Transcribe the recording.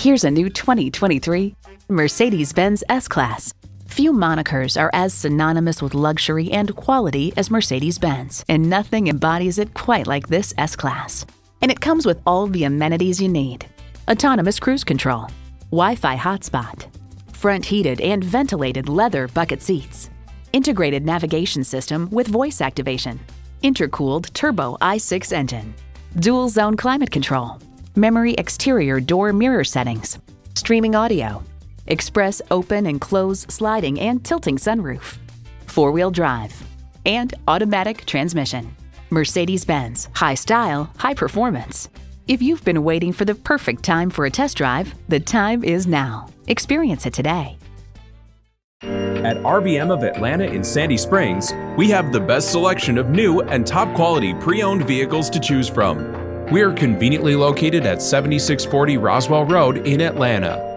Here's a new 2023 Mercedes Benz S Class. Few monikers are as synonymous with luxury and quality as Mercedes Benz, and nothing embodies it quite like this S Class. And it comes with all the amenities you need autonomous cruise control, Wi Fi hotspot, front heated and ventilated leather bucket seats, integrated navigation system with voice activation, intercooled turbo i6 engine, dual zone climate control memory exterior door mirror settings, streaming audio, express open and close sliding and tilting sunroof, four wheel drive, and automatic transmission. Mercedes Benz, high style, high performance. If you've been waiting for the perfect time for a test drive, the time is now. Experience it today. At RBM of Atlanta in Sandy Springs, we have the best selection of new and top quality pre owned vehicles to choose from. We are conveniently located at 7640 Roswell Road in Atlanta.